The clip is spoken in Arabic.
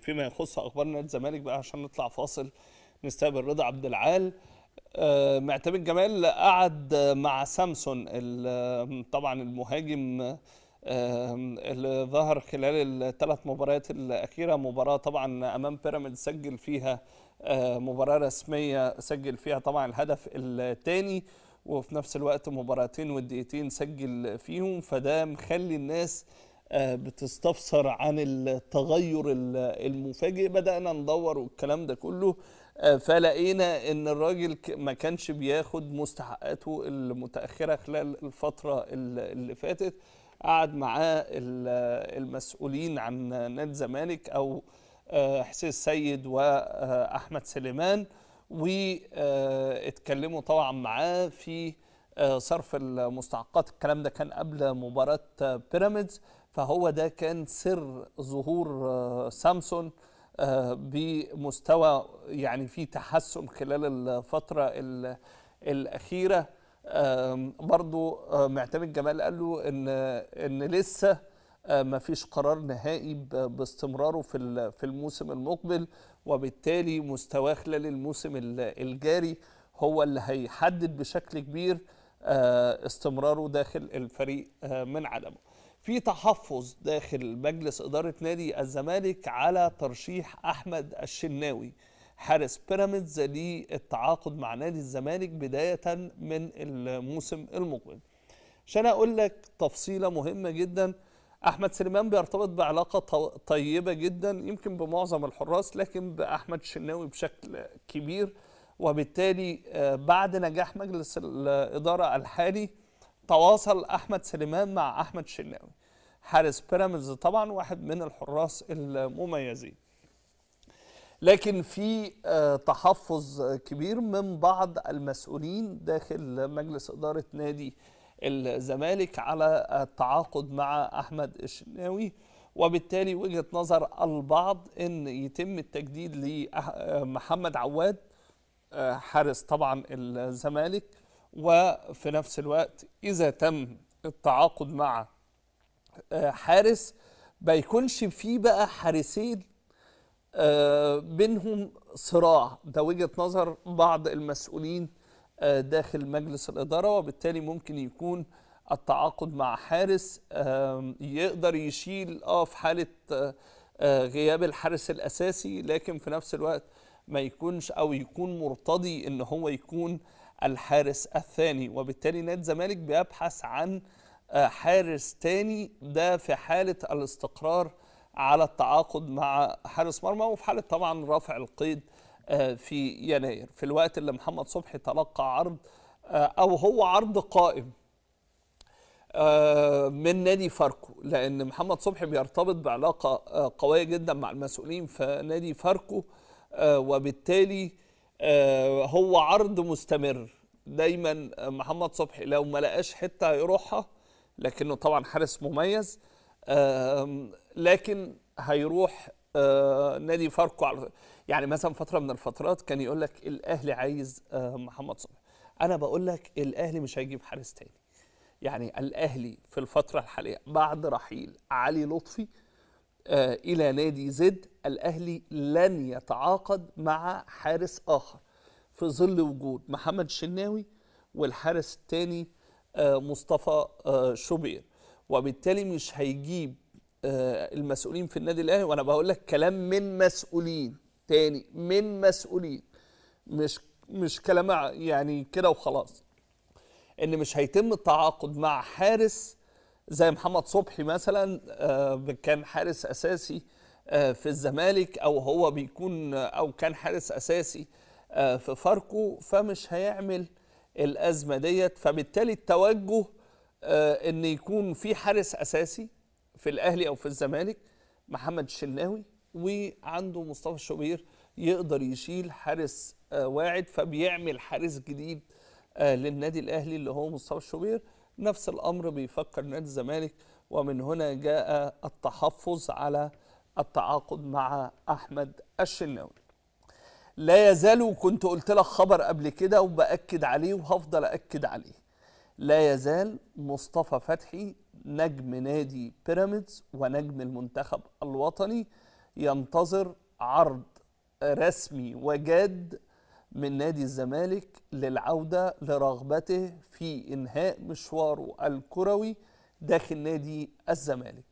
فيما يخص أخبار نادي الزمالك بقى عشان نطلع فاصل نستقبل رضا عبد العال. آه، معتمد جمال قعد مع سامسون طبعا المهاجم آه، اللي ظهر خلال الثلاث مباريات الأخيرة. مباراة طبعا أمام بيراميدز سجل فيها آه، مباراة رسمية سجل فيها طبعا الهدف الثاني. وفي نفس الوقت مباراتين ودقيقتين سجل فيهم. فده مخلي الناس بتستفسر عن التغير ال- المفاجئ. بدأنا ندور والكلام ده كله آه، فلقينا إن الراجل ما كانش بياخد مستحقاته المتأخرة خلال الفترة ال- اللي فاتت. قعد معاه ال- المسؤولين عن نادي الزمالك أو آه، حسين السيد واحمد سليمان واتكلموا طبعا معاه في آه، صرف المستحقات. الكلام ده كان قبل مباراة آه، بيراميدز. فهو ده كان سر ظهور آه، سامسون آه، بمستوى يعني في تحسن خلال الفترة ال- الأخيرة. برضو آه، معتمد جمال قال له إن إن لسه ما فيش قرار نهائي باستمراره في في الموسم المقبل وبالتالي مستواه خلال الموسم ال- الجاري هو اللي هيحدد بشكل كبير استمراره داخل الفريق من عدمه. في تحفظ داخل مجلس إدارة نادي الزمالك على ترشيح أحمد الشناوي حارس بيراميدز للتعاقد مع نادي الزمالك بداية من الموسم المقبل. عشان أقول لك؟ تفصيلة مهمة جدا. أحمد سليمان بيرتبط بعلاقة طيبة جدا يمكن بمعظم الحراس لكن بأحمد الشناوي بشكل كبير. وبالتالي آه، بعد نجاح مجلس الإدارة الحالي تواصل أحمد سليمان مع أحمد شناوي. حارس بيراميدز طبعا واحد من الحراس المميزين. لكن في آه، تحفظ كبير من بعض المسؤولين داخل مجلس إدارة نادي الزمالك على التعاقد مع أحمد الشناوي وبالتالي وجهة نظر البعض أن يتم التجديد لمحمد عواد آه، حارس طبعا الزمالك. وفي نفس الوقت إذا تم التعاقد مع آه، حارس ما يكونش فيه بقى حارسين آه، بينهم صراع. ده وجهة نظر بعض المسؤولين آه، داخل مجلس الإدارة وبالتالي ممكن يكون التعاقد مع حارس يقدر يشيل آه في حالة آه، آه، غياب الحارس الأساسي. لكن في نفس الوقت ما يكونش أو يكون مرتضي إن هو يكون الحارس الثاني. وبالتالي نادي الزمالك بيبحث عن آه، حارس تاني. ده في حالة الاستقرار على التعاقد مع حارس مرمى وفي حالة طبعا رفع القيد آه، في يناير. في الوقت اللي محمد صبحي تلقى عرض آه، أو هو عرض قائم من نادي فاركو. لأن محمد صبحي بيرتبط بعلاقة قوية جدا مع المسؤولين في نادي فاركو. وبالتالي آه، هو عرض مستمر. دايما آه، محمد صبحي لو ما لقاش حتة يروحها لكنه طبعا حارس مميز لكن هيروح آه، نادي فاركو على يعني مثلا فترة من الفترات كان يقول لك الأهلي عايز آه، محمد صبحي. أنا بقول لك الأهلي مش هيجيب حارس تاني. يعني الأهلي في الفترة الحالية بعد رحيل علي لطفي آه، إلى نادي زد الأهلي لن يتعاقد مع حارس آخر. في ظل وجود محمد الشناوي والحارس الثاني مصطفى آه، شوبير. وبالتالي مش هيجيب آه، المسؤولين في النادي الأهلي. وأنا بقول لك كلام من مسؤولين تاني من مسؤولين. مش مش كلام يعني كده وخلاص. إن مش هيتم التعاقد مع حارس زي محمد صبحي مثلا آه، كان حارس أساسي آه، في الزمالك أو هو بيكون أو كان حارس أساسي آه، في فاركو فمش هيعمل الأزمة ديت. فبالتالي التوجه آه، إن يكون في حارس أساسي في الأهلي أو في الزمالك محمد الشناوي وعنده مصطفى الشوبير يقدر يشيل حارس آه، واعد فبيعمل حارس جديد آه، للنادي الأهلي اللي هو مصطفى الشوبير نفس الأمر بيفكر نادي الزمالك ومن هنا جاء التحفظ على التعاقد مع أحمد الشناوي. لا يزال وكنت قلت لك خبر قبل كده وبأكد عليه وهفضل أكد عليه. لا يزال مصطفى فتحي نجم نادي بيراميدز ونجم المنتخب الوطني ينتظر عرض رسمي وجاد من نادي الزمالك للعودة لرغبته في إنهاء مشواره الكروي داخل نادي الزمالك.